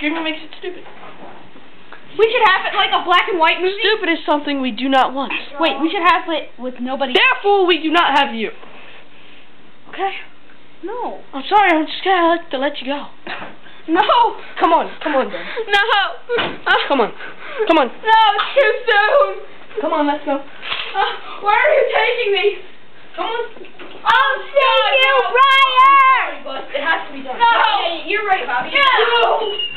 screaming makes it stupid. We should have it like a black and white movie. Stupid is something we do not want. Wait, we should have it with nobody. Therefore, we do not have you. Okay? No. I'm sorry, I'm just gonna like to let you go. No. Come on, come on, then. No. Come on. Come on. No, it's too soon. Come on, let's go. Uh, where are you taking me? Come on. I'll see you, no. Briar. It has to be done. No. Yeah, you're right, Bobby. No.